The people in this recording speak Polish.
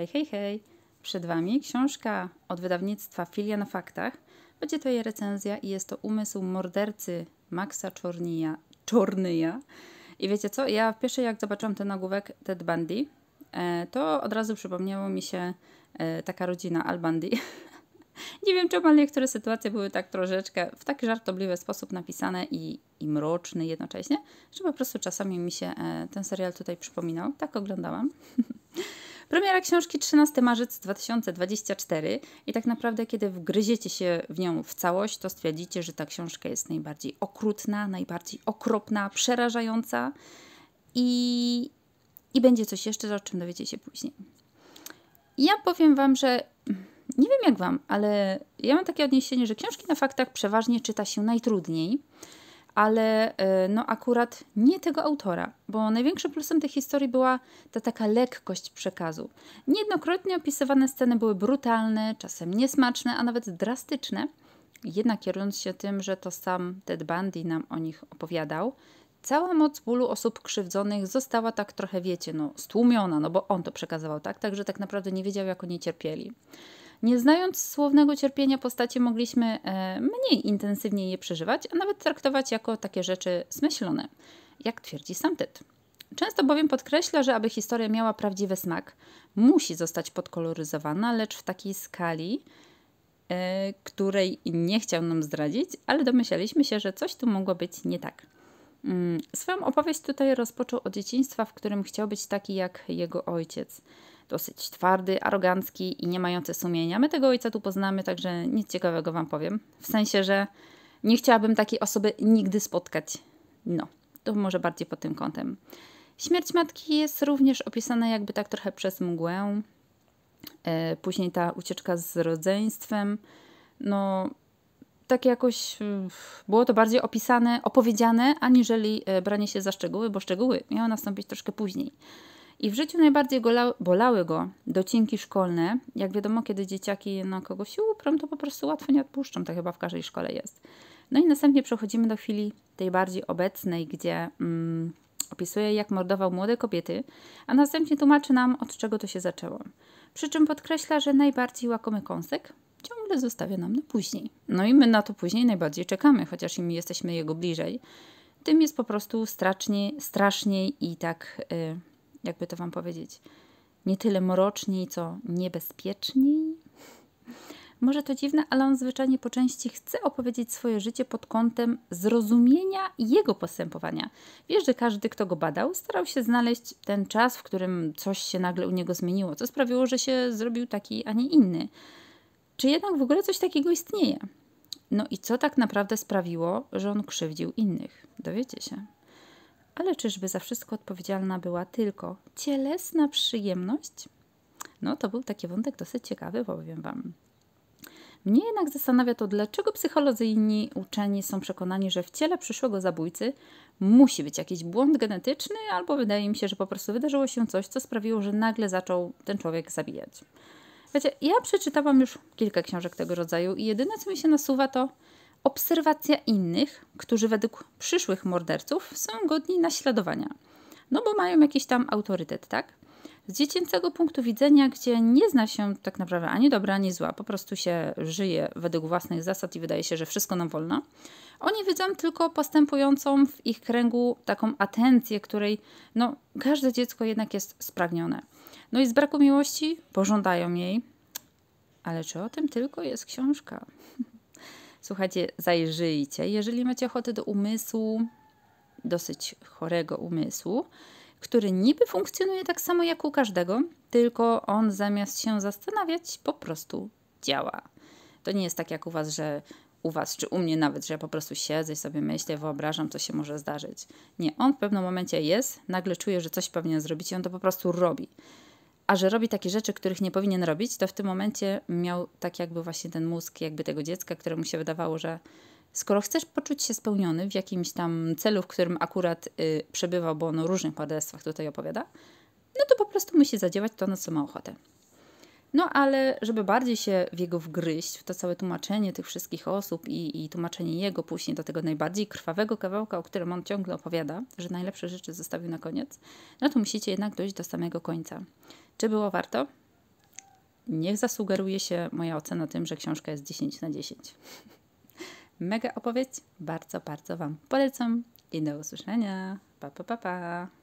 Hej, hej, hej! Przed Wami książka od wydawnictwa Filia na Faktach. Będzie to jej recenzja i jest to umysł mordercy Maxa Czornija. Czornyja. I wiecie co? Ja pierwsze jak zobaczyłam ten nagłówek Ted Bundy, e, to od razu przypomniało mi się e, taka rodzina Al Bundy. Nie wiem czemu, ale niektóre sytuacje były tak troszeczkę w taki żartobliwy sposób napisane i, i mroczny jednocześnie, że po prostu czasami mi się e, ten serial tutaj przypominał. Tak oglądałam. Premiera książki 13 marzec 2024 i tak naprawdę kiedy wgryziecie się w nią w całość, to stwierdzicie, że ta książka jest najbardziej okrutna, najbardziej okropna, przerażająca i, i będzie coś jeszcze, o czym dowiecie się później. Ja powiem Wam, że nie wiem jak Wam, ale ja mam takie odniesienie, że książki na faktach przeważnie czyta się najtrudniej, ale e, no akurat nie tego autora, bo największym plusem tej historii była ta taka lekkość przekazu. Niejednokrotnie opisywane sceny były brutalne, czasem niesmaczne, a nawet drastyczne. Jednak kierując się tym, że to sam Ted Bundy nam o nich opowiadał, cała moc bólu osób krzywdzonych została tak trochę, wiecie, no stłumiona, no bo on to przekazywał, tak? Także tak naprawdę nie wiedział, jak oni cierpieli. Nie znając słownego cierpienia postaci, mogliśmy e, mniej intensywnie je przeżywać, a nawet traktować jako takie rzeczy zmyślone, jak twierdzi sam Ted. Często bowiem podkreśla, że aby historia miała prawdziwy smak, musi zostać podkoloryzowana, lecz w takiej skali, e, której nie chciał nam zdradzić, ale domyślaliśmy się, że coś tu mogło być nie tak. Mm, swoją opowieść tutaj rozpoczął od dzieciństwa, w którym chciał być taki jak jego ojciec dosyć twardy, arogancki i nie mający sumienia. My tego ojca tu poznamy, także nic ciekawego Wam powiem. W sensie, że nie chciałabym takiej osoby nigdy spotkać. No, to może bardziej pod tym kątem. Śmierć matki jest również opisana jakby tak trochę przez mgłę. E, później ta ucieczka z rodzeństwem. No, tak jakoś było to bardziej opisane, opowiedziane, aniżeli e, branie się za szczegóły, bo szczegóły miały nastąpić troszkę później. I w życiu najbardziej bolały go docinki szkolne. Jak wiadomo, kiedy dzieciaki na kogoś się uprą, to po prostu łatwo nie odpuszczą. To chyba w każdej szkole jest. No i następnie przechodzimy do chwili tej bardziej obecnej, gdzie mm, opisuje, jak mordował młode kobiety, a następnie tłumaczy nam, od czego to się zaczęło. Przy czym podkreśla, że najbardziej łakomy kąsek ciągle zostawia nam na później. No i my na to później najbardziej czekamy, chociaż im jesteśmy jego bliżej. Tym jest po prostu straszniej, straszniej i tak... Yy, jakby to Wam powiedzieć, nie tyle mroczniej, co niebezpieczniej. Może to dziwne, ale on zwyczajnie po części chce opowiedzieć swoje życie pod kątem zrozumienia jego postępowania. Wiesz, że każdy, kto go badał, starał się znaleźć ten czas, w którym coś się nagle u niego zmieniło, co sprawiło, że się zrobił taki, a nie inny. Czy jednak w ogóle coś takiego istnieje? No i co tak naprawdę sprawiło, że on krzywdził innych? Dowiecie się. Ale czyżby za wszystko odpowiedzialna była tylko cielesna przyjemność? No, to był taki wątek dosyć ciekawy, powiem Wam. Mnie jednak zastanawia to, dlaczego psycholodzy i inni uczeni są przekonani, że w ciele przyszłego zabójcy musi być jakiś błąd genetyczny, albo wydaje mi się, że po prostu wydarzyło się coś, co sprawiło, że nagle zaczął ten człowiek zabijać. Wiecie, ja przeczytałam już kilka książek tego rodzaju i jedyne, co mi się nasuwa, to obserwacja innych, którzy według przyszłych morderców są godni naśladowania. No bo mają jakiś tam autorytet, tak? Z dziecięcego punktu widzenia, gdzie nie zna się tak naprawdę ani dobra, ani zła, po prostu się żyje według własnych zasad i wydaje się, że wszystko nam wolno. Oni widzą tylko postępującą w ich kręgu taką atencję, której no, każde dziecko jednak jest spragnione. No i z braku miłości pożądają jej. Ale czy o tym tylko jest książka? Słuchajcie, zajrzyjcie. Jeżeli macie ochotę do umysłu, dosyć chorego umysłu, który niby funkcjonuje tak samo jak u każdego, tylko on zamiast się zastanawiać, po prostu działa. To nie jest tak jak u Was, że u Was, czy u mnie nawet, że ja po prostu siedzę i sobie myślę, wyobrażam, co się może zdarzyć. Nie, on w pewnym momencie jest, nagle czuje, że coś powinien zrobić i on to po prostu robi a że robi takie rzeczy, których nie powinien robić, to w tym momencie miał tak jakby właśnie ten mózg jakby tego dziecka, któremu się wydawało, że skoro chcesz poczuć się spełniony w jakimś tam celu, w którym akurat y, przebywał, bo on o różnych morderstwach tutaj opowiada, no to po prostu musi zadziałać to, na co ma ochotę. No ale żeby bardziej się w jego wgryźć, w to całe tłumaczenie tych wszystkich osób i, i tłumaczenie jego później do tego najbardziej krwawego kawałka, o którym on ciągle opowiada, że najlepsze rzeczy zostawił na koniec, no to musicie jednak dojść do samego końca. Czy było warto? niech zasugeruje się moja ocena tym, że książka jest 10 na 10. Mega opowieść, bardzo, bardzo Wam polecam i do usłyszenia. Pa, pa, pa, pa.